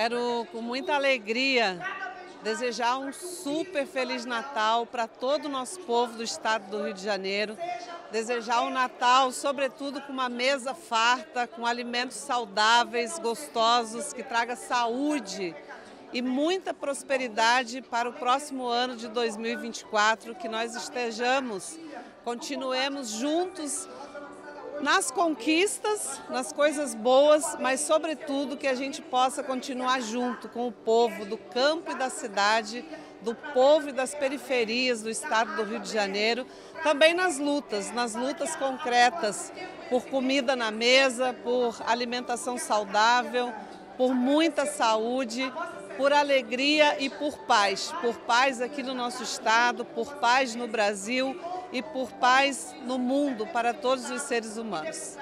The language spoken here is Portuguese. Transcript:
Quero, com muita alegria, desejar um super Feliz Natal para todo o nosso povo do estado do Rio de Janeiro. Desejar um Natal, sobretudo, com uma mesa farta, com alimentos saudáveis, gostosos, que traga saúde e muita prosperidade para o próximo ano de 2024, que nós estejamos, continuemos juntos nas conquistas, nas coisas boas, mas sobretudo que a gente possa continuar junto com o povo do campo e da cidade, do povo e das periferias do estado do Rio de Janeiro, também nas lutas, nas lutas concretas por comida na mesa, por alimentação saudável, por muita saúde, por alegria e por paz, por paz aqui no nosso estado, por paz no Brasil e por paz no mundo para todos os seres humanos.